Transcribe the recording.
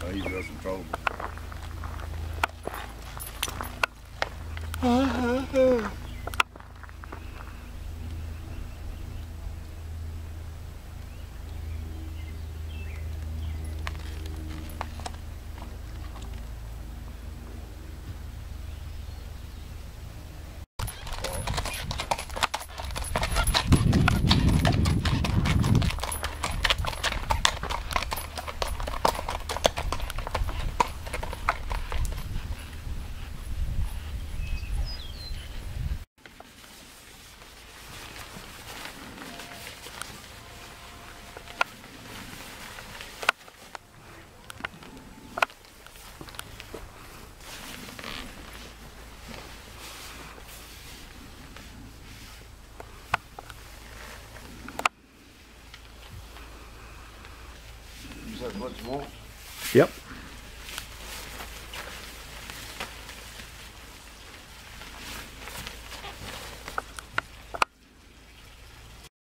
know, he's got some trouble. Is want? Yep.